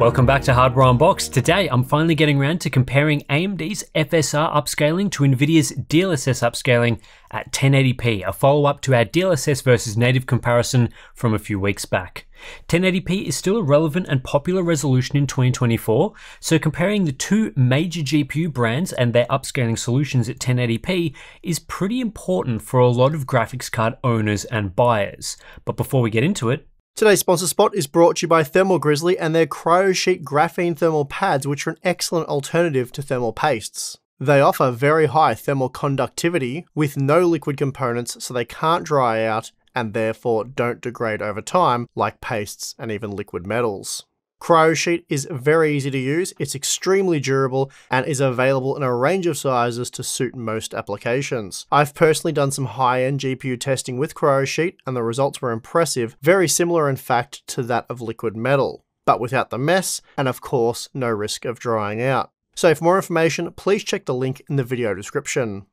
Welcome back to Hardware Unboxed. Today I'm finally getting around to comparing AMD's FSR upscaling to Nvidia's DLSS upscaling at 1080p, a follow up to our DLSS versus native comparison from a few weeks back. 1080p is still a relevant and popular resolution in 2024, so comparing the two major GPU brands and their upscaling solutions at 1080p is pretty important for a lot of graphics card owners and buyers. But before we get into it, Today's sponsor spot is brought to you by Thermal Grizzly and their KryoSheet graphene thermal pads, which are an excellent alternative to thermal pastes. They offer very high thermal conductivity with no liquid components, so they can't dry out and therefore don't degrade over time like pastes and even liquid metals. KryoSheet is very easy to use, it's extremely durable, and is available in a range of sizes to suit most applications. I've personally done some high-end GPU testing with KryoSheet, and the results were impressive, very similar in fact to that of liquid metal, but without the mess, and of course, no risk of drying out. So for more information, please check the link in the video description.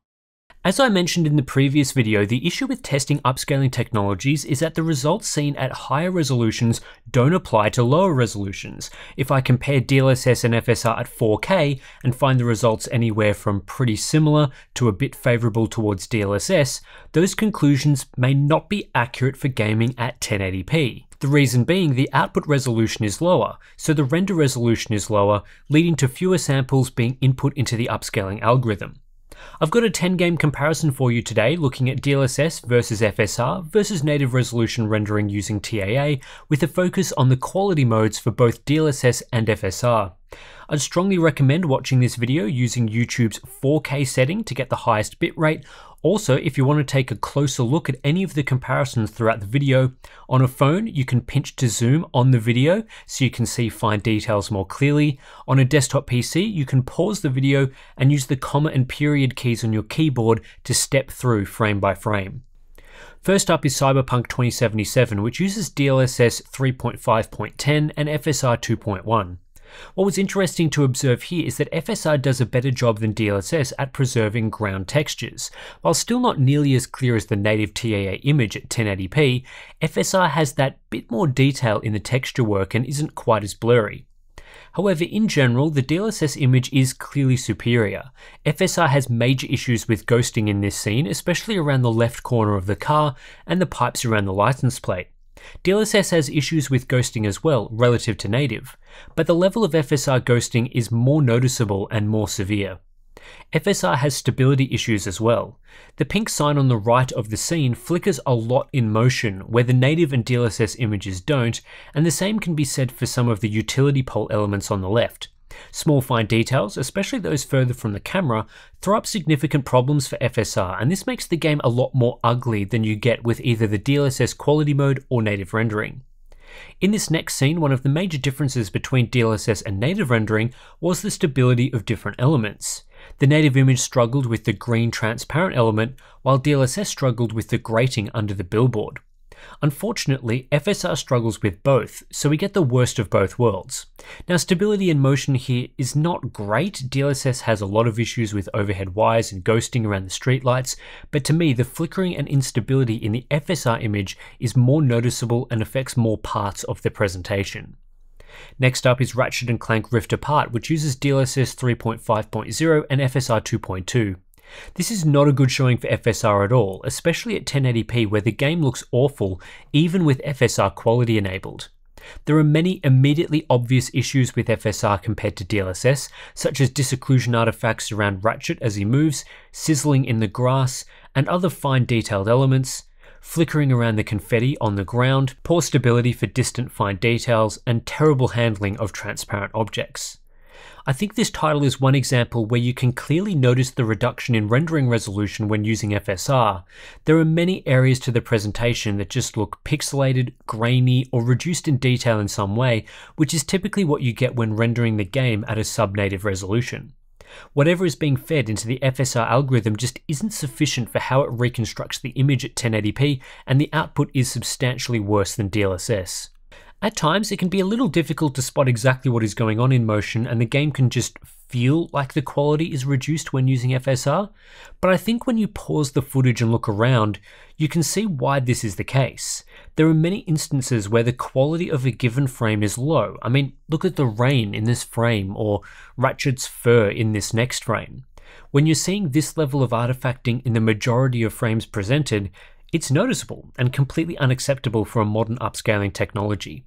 As I mentioned in the previous video, the issue with testing upscaling technologies is that the results seen at higher resolutions don't apply to lower resolutions. If I compare DLSS and FSR at 4K and find the results anywhere from pretty similar to a bit favourable towards DLSS, those conclusions may not be accurate for gaming at 1080p. The reason being the output resolution is lower, so the render resolution is lower, leading to fewer samples being input into the upscaling algorithm. I've got a 10 game comparison for you today looking at DLSS versus FSR versus native resolution rendering using TAA with a focus on the quality modes for both DLSS and FSR. I'd strongly recommend watching this video using YouTube's 4K setting to get the highest bitrate. Also, if you want to take a closer look at any of the comparisons throughout the video, on a phone you can pinch to zoom on the video so you can see fine details more clearly. On a desktop PC, you can pause the video and use the comma and period keys on your keyboard to step through frame by frame. First up is Cyberpunk 2077, which uses DLSS 3.5.10 and FSR 2.1. What was interesting to observe here is that FSR does a better job than DLSS at preserving ground textures. While still not nearly as clear as the native TAA image at 1080p, FSR has that bit more detail in the texture work and isn't quite as blurry. However, in general, the DLSS image is clearly superior. FSR has major issues with ghosting in this scene, especially around the left corner of the car and the pipes around the license plate. DLSS has issues with ghosting as well, relative to native, but the level of FSR ghosting is more noticeable and more severe. FSR has stability issues as well. The pink sign on the right of the scene flickers a lot in motion, where the native and DLSS images don't, and the same can be said for some of the utility pole elements on the left. Small fine details, especially those further from the camera, throw up significant problems for FSR, and this makes the game a lot more ugly than you get with either the DLSS quality mode or native rendering. In this next scene, one of the major differences between DLSS and native rendering was the stability of different elements. The native image struggled with the green transparent element, while DLSS struggled with the grating under the billboard. Unfortunately, FSR struggles with both, so we get the worst of both worlds. Now stability and motion here is not great, DLSS has a lot of issues with overhead wires and ghosting around the streetlights, but to me the flickering and instability in the FSR image is more noticeable and affects more parts of the presentation. Next up is Ratchet & Clank Rift Apart, which uses DLSS 3.5.0 and FSR 2.2. This is not a good showing for FSR at all, especially at 1080p where the game looks awful even with FSR quality enabled. There are many immediately obvious issues with FSR compared to DLSS, such as disocclusion artifacts around Ratchet as he moves, sizzling in the grass, and other fine detailed elements, flickering around the confetti on the ground, poor stability for distant fine details, and terrible handling of transparent objects. I think this title is one example where you can clearly notice the reduction in rendering resolution when using FSR. There are many areas to the presentation that just look pixelated, grainy, or reduced in detail in some way, which is typically what you get when rendering the game at a sub-native resolution. Whatever is being fed into the FSR algorithm just isn't sufficient for how it reconstructs the image at 1080p, and the output is substantially worse than DLSS. At times, it can be a little difficult to spot exactly what is going on in motion, and the game can just feel like the quality is reduced when using FSR, but I think when you pause the footage and look around, you can see why this is the case. There are many instances where the quality of a given frame is low. I mean, look at the rain in this frame or Ratchet's fur in this next frame. When you're seeing this level of artifacting in the majority of frames presented, it's noticeable and completely unacceptable for a modern upscaling technology.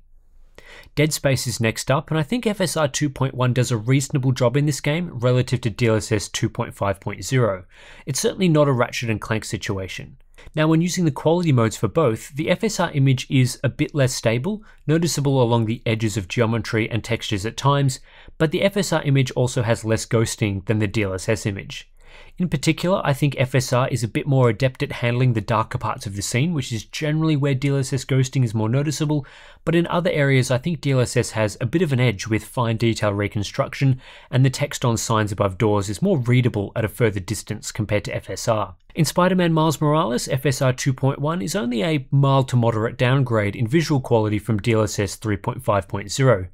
Dead Space is next up, and I think FSR 2.1 does a reasonable job in this game relative to DLSS 2.5.0. It's certainly not a Ratchet and Clank situation. Now when using the quality modes for both, the FSR image is a bit less stable, noticeable along the edges of geometry and textures at times, but the FSR image also has less ghosting than the DLSS image. In particular, I think FSR is a bit more adept at handling the darker parts of the scene, which is generally where DLSS ghosting is more noticeable, but in other areas I think DLSS has a bit of an edge with fine detail reconstruction, and the text on signs above doors is more readable at a further distance compared to FSR. In Spider-Man Miles Morales, FSR 2.1 is only a mild to moderate downgrade in visual quality from DLSS 3.5.0.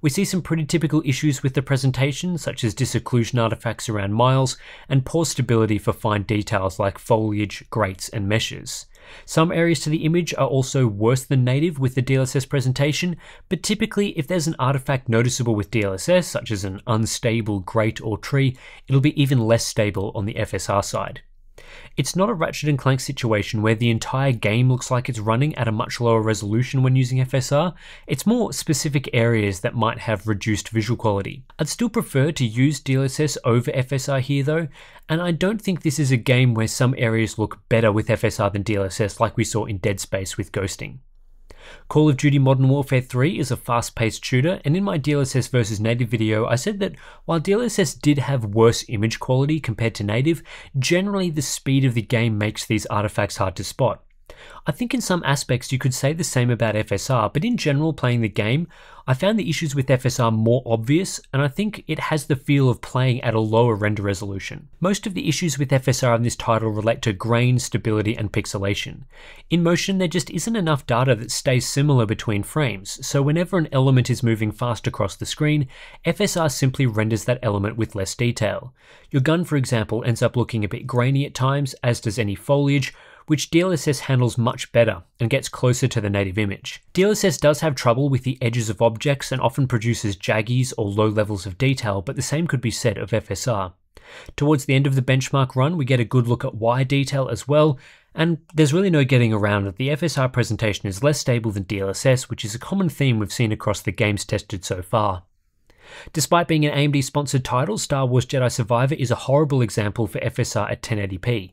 We see some pretty typical issues with the presentation, such as disocclusion artifacts around Miles, and poor stability for fine details like foliage, grates, and meshes. Some areas to the image are also worse than native with the DLSS presentation, but typically if there's an artifact noticeable with DLSS, such as an unstable grate or tree, it'll be even less stable on the FSR side. It's not a Ratchet & Clank situation where the entire game looks like it's running at a much lower resolution when using FSR, it's more specific areas that might have reduced visual quality. I'd still prefer to use DLSS over FSR here though, and I don't think this is a game where some areas look better with FSR than DLSS like we saw in Dead Space with ghosting. Call of Duty Modern Warfare 3 is a fast paced shooter, and in my DLSS versus native video, I said that while DLSS did have worse image quality compared to native, generally the speed of the game makes these artifacts hard to spot. I think in some aspects you could say the same about FSR, but in general playing the game, I found the issues with FSR more obvious, and I think it has the feel of playing at a lower render resolution. Most of the issues with FSR in this title relate to grain, stability, and pixelation. In motion, there just isn't enough data that stays similar between frames, so whenever an element is moving fast across the screen, FSR simply renders that element with less detail. Your gun, for example, ends up looking a bit grainy at times, as does any foliage, which DLSS handles much better and gets closer to the native image. DLSS does have trouble with the edges of objects and often produces jaggies or low levels of detail, but the same could be said of FSR. Towards the end of the benchmark run, we get a good look at wire detail as well, and there's really no getting around that The FSR presentation is less stable than DLSS, which is a common theme we've seen across the games tested so far. Despite being an AMD sponsored title, Star Wars Jedi Survivor is a horrible example for FSR at 1080p.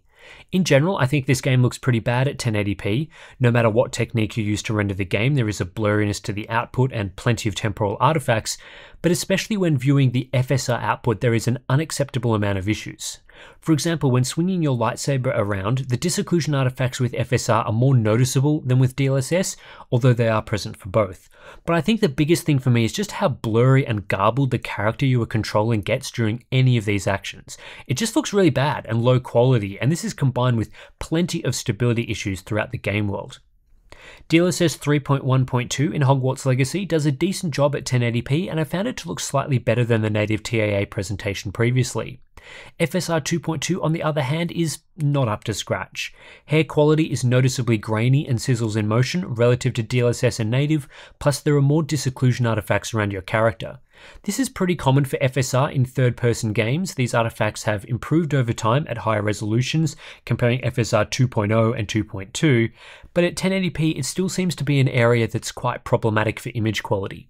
In general, I think this game looks pretty bad at 1080p. No matter what technique you use to render the game, there is a blurriness to the output and plenty of temporal artifacts, but especially when viewing the FSR output, there is an unacceptable amount of issues. For example, when swinging your lightsaber around, the disocclusion artifacts with FSR are more noticeable than with DLSS, although they are present for both. But I think the biggest thing for me is just how blurry and garbled the character you are controlling gets during any of these actions. It just looks really bad and low quality, and this is combined with plenty of stability issues throughout the game world. DLSS 3.1.2 in Hogwarts Legacy does a decent job at 1080p, and I found it to look slightly better than the native TAA presentation previously. FSR 2.2 on the other hand is not up to scratch. Hair quality is noticeably grainy and sizzles in motion relative to DLSS and native, plus there are more disocclusion artifacts around your character. This is pretty common for FSR in third person games. These artifacts have improved over time at higher resolutions, comparing FSR 2.0 and 2.2, but at 1080p it still seems to be an area that's quite problematic for image quality.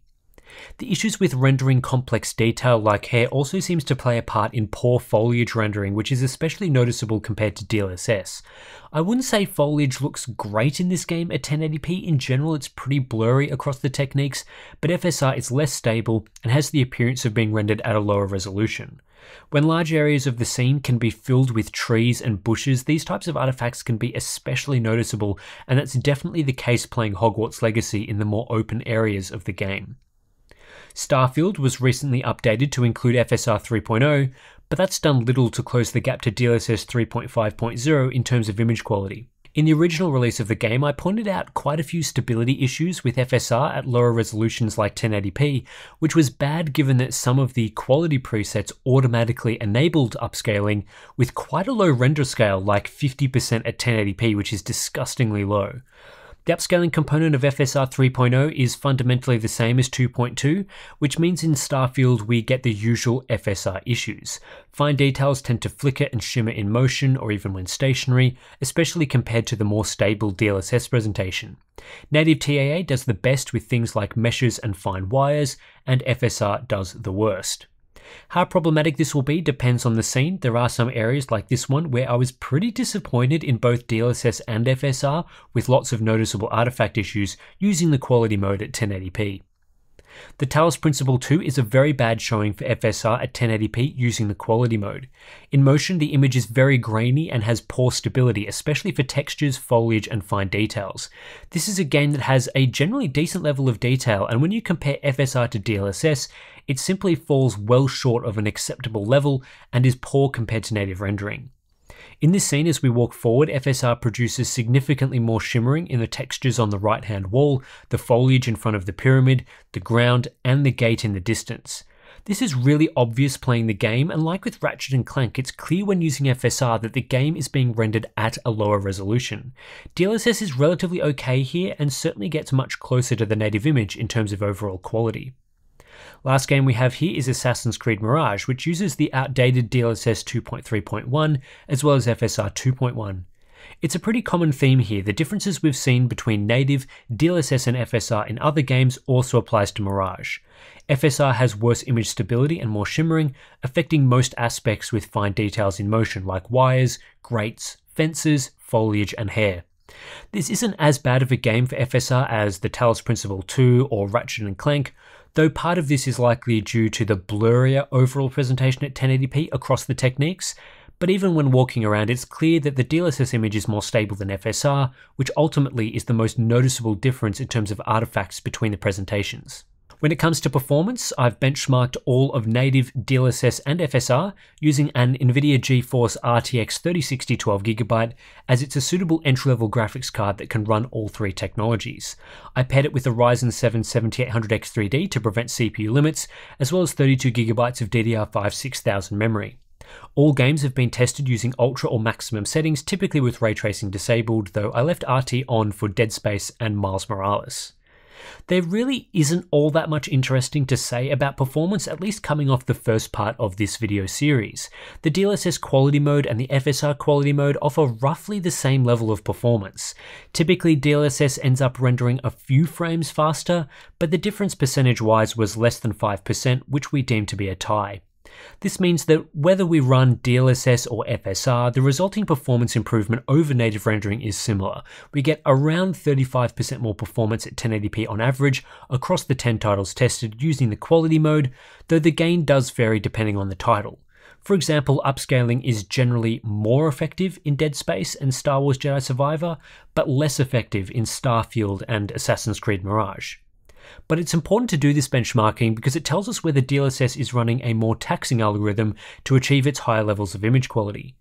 The issues with rendering complex detail like hair also seems to play a part in poor foliage rendering, which is especially noticeable compared to DLSS. I wouldn't say foliage looks great in this game at 1080p, in general it's pretty blurry across the techniques, but FSR is less stable and has the appearance of being rendered at a lower resolution. When large areas of the scene can be filled with trees and bushes, these types of artifacts can be especially noticeable, and that's definitely the case playing Hogwarts Legacy in the more open areas of the game. Starfield was recently updated to include FSR 3.0, but that's done little to close the gap to DLSS 3.5.0 in terms of image quality. In the original release of the game, I pointed out quite a few stability issues with FSR at lower resolutions like 1080p, which was bad given that some of the quality presets automatically enabled upscaling with quite a low render scale like 50% at 1080p, which is disgustingly low. The upscaling component of FSR 3.0 is fundamentally the same as 2.2, which means in Starfield we get the usual FSR issues. Fine details tend to flicker and shimmer in motion or even when stationary, especially compared to the more stable DLSS presentation. Native TAA does the best with things like meshes and fine wires, and FSR does the worst. How problematic this will be depends on the scene. There are some areas like this one where I was pretty disappointed in both DLSS and FSR with lots of noticeable artifact issues using the quality mode at 1080p. The Talos Principle 2 is a very bad showing for FSR at 1080p using the quality mode. In motion, the image is very grainy and has poor stability, especially for textures, foliage, and fine details. This is a game that has a generally decent level of detail, and when you compare FSR to DLSS, it simply falls well short of an acceptable level and is poor compared to native rendering. In this scene, as we walk forward, FSR produces significantly more shimmering in the textures on the right hand wall, the foliage in front of the pyramid, the ground, and the gate in the distance. This is really obvious playing the game, and like with Ratchet and Clank, it's clear when using FSR that the game is being rendered at a lower resolution. DLSS is relatively okay here and certainly gets much closer to the native image in terms of overall quality. Last game we have here is Assassin's Creed Mirage, which uses the outdated DLSS 2.3.1 as well as FSR 2.1. It's a pretty common theme here. The differences we've seen between native, DLSS and FSR in other games also applies to Mirage. FSR has worse image stability and more shimmering, affecting most aspects with fine details in motion like wires, grates, fences, foliage and hair. This isn't as bad of a game for FSR as the Talos Principle 2 or Ratchet and Clank, though part of this is likely due to the blurrier overall presentation at 1080p across the techniques, but even when walking around it's clear that the DLSS image is more stable than FSR, which ultimately is the most noticeable difference in terms of artifacts between the presentations. When it comes to performance, I've benchmarked all of native DLSS and FSR using an NVIDIA GeForce RTX 3060 12GB as it's a suitable entry-level graphics card that can run all three technologies. I paired it with a Ryzen 7 7800X 3D to prevent CPU limits, as well as 32GB of DDR5 6000 memory. All games have been tested using ultra or maximum settings, typically with ray tracing disabled, though I left RT on for Dead Space and Miles Morales. There really isn't all that much interesting to say about performance, at least coming off the first part of this video series. The DLSS quality mode and the FSR quality mode offer roughly the same level of performance. Typically, DLSS ends up rendering a few frames faster, but the difference percentage wise was less than 5%, which we deem to be a tie. This means that whether we run DLSS or FSR, the resulting performance improvement over native rendering is similar. We get around 35% more performance at 1080p on average across the 10 titles tested using the quality mode, though the gain does vary depending on the title. For example, upscaling is generally more effective in Dead Space and Star Wars Jedi Survivor, but less effective in Starfield and Assassin's Creed Mirage. But it's important to do this benchmarking because it tells us whether DLSS is running a more taxing algorithm to achieve its higher levels of image quality.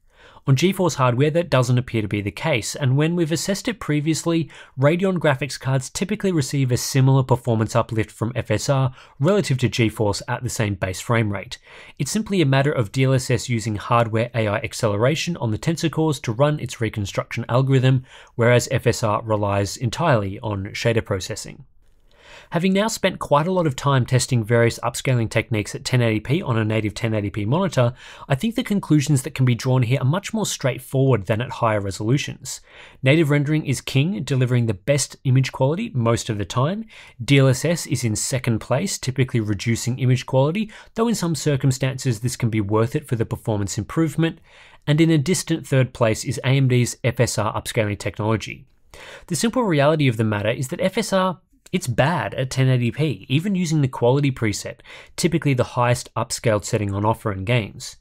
On GeForce hardware, that doesn't appear to be the case, and when we've assessed it previously, Radeon graphics cards typically receive a similar performance uplift from FSR relative to GeForce at the same base frame rate. It's simply a matter of DLSS using hardware AI acceleration on the tensor cores to run its reconstruction algorithm, whereas FSR relies entirely on shader processing. Having now spent quite a lot of time testing various upscaling techniques at 1080p on a native 1080p monitor, I think the conclusions that can be drawn here are much more straightforward than at higher resolutions. Native rendering is king, delivering the best image quality most of the time. DLSS is in second place, typically reducing image quality, though in some circumstances this can be worth it for the performance improvement. And in a distant third place is AMD's FSR upscaling technology. The simple reality of the matter is that FSR it's bad at 1080p, even using the quality preset, typically the highest upscaled setting on offer in games.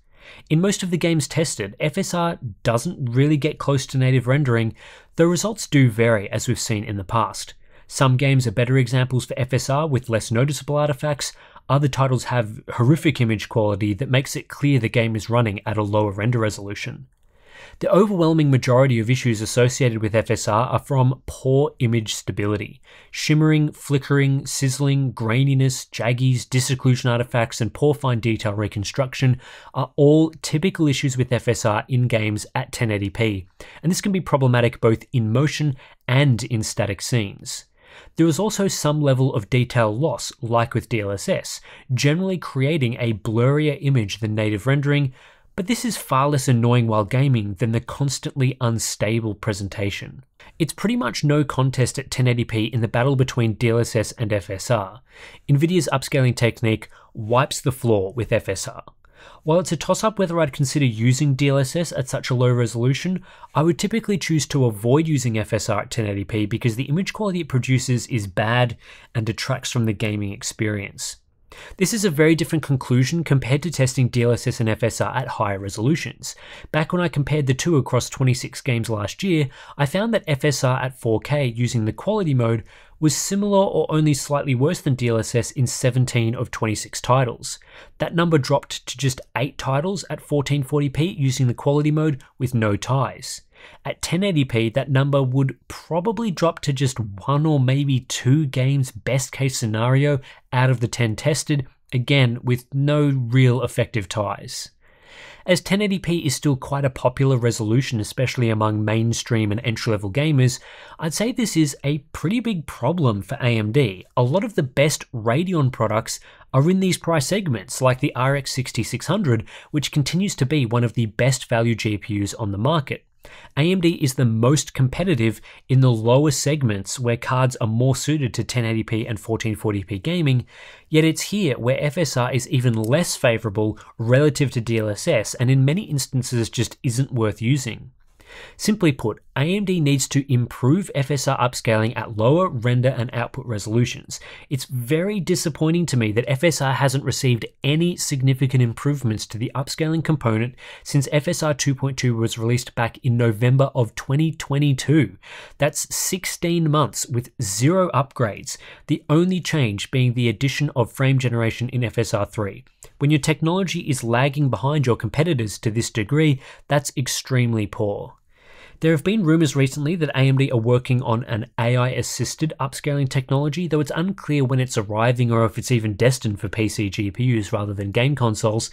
In most of the games tested, FSR doesn't really get close to native rendering, though results do vary as we've seen in the past. Some games are better examples for FSR with less noticeable artifacts, other titles have horrific image quality that makes it clear the game is running at a lower render resolution. The overwhelming majority of issues associated with FSR are from poor image stability. Shimmering, flickering, sizzling, graininess, jaggies, disocclusion artifacts, and poor fine detail reconstruction are all typical issues with FSR in games at 1080p, and this can be problematic both in motion and in static scenes. There is also some level of detail loss, like with DLSS, generally creating a blurrier image than native rendering, but this is far less annoying while gaming than the constantly unstable presentation. It's pretty much no contest at 1080p in the battle between DLSS and FSR. Nvidia's upscaling technique wipes the floor with FSR. While it's a toss up whether I'd consider using DLSS at such a low resolution, I would typically choose to avoid using FSR at 1080p because the image quality it produces is bad and detracts from the gaming experience. This is a very different conclusion compared to testing DLSS and FSR at higher resolutions. Back when I compared the two across 26 games last year, I found that FSR at 4K using the quality mode was similar or only slightly worse than DLSS in 17 of 26 titles. That number dropped to just 8 titles at 1440p using the quality mode with no ties. At 1080p, that number would probably drop to just one or maybe two games best case scenario out of the 10 tested, again with no real effective ties. As 1080p is still quite a popular resolution, especially among mainstream and entry level gamers, I'd say this is a pretty big problem for AMD. A lot of the best Radeon products are in these price segments, like the RX 6600, which continues to be one of the best value GPUs on the market. AMD is the most competitive in the lower segments where cards are more suited to 1080p and 1440p gaming, yet it's here where FSR is even less favourable relative to DLSS and in many instances just isn't worth using. Simply put, AMD needs to improve FSR upscaling at lower render and output resolutions. It's very disappointing to me that FSR hasn't received any significant improvements to the upscaling component since FSR 2.2 was released back in November of 2022. That's 16 months with zero upgrades, the only change being the addition of frame generation in FSR 3. When your technology is lagging behind your competitors to this degree, that's extremely poor. There have been rumours recently that AMD are working on an AI assisted upscaling technology, though it's unclear when it's arriving or if it's even destined for PC GPUs rather than game consoles.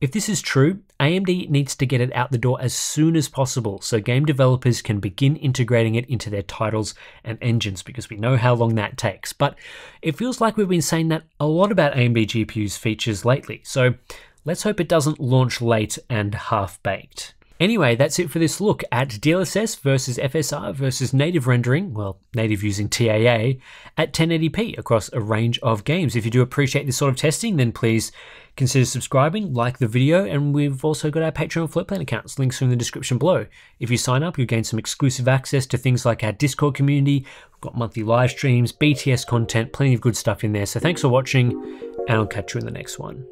If this is true, AMD needs to get it out the door as soon as possible so game developers can begin integrating it into their titles and engines because we know how long that takes. But it feels like we've been saying that a lot about AMD GPU's features lately, so let's hope it doesn't launch late and half baked. Anyway, that's it for this look at DLSS versus FSR versus native rendering, well, native using TAA, at 1080p across a range of games. If you do appreciate this sort of testing, then please consider subscribing, like the video, and we've also got our Patreon Floatplane accounts. Links are in the description below. If you sign up, you'll gain some exclusive access to things like our Discord community. We've got monthly live streams, BTS content, plenty of good stuff in there. So thanks for watching, and I'll catch you in the next one.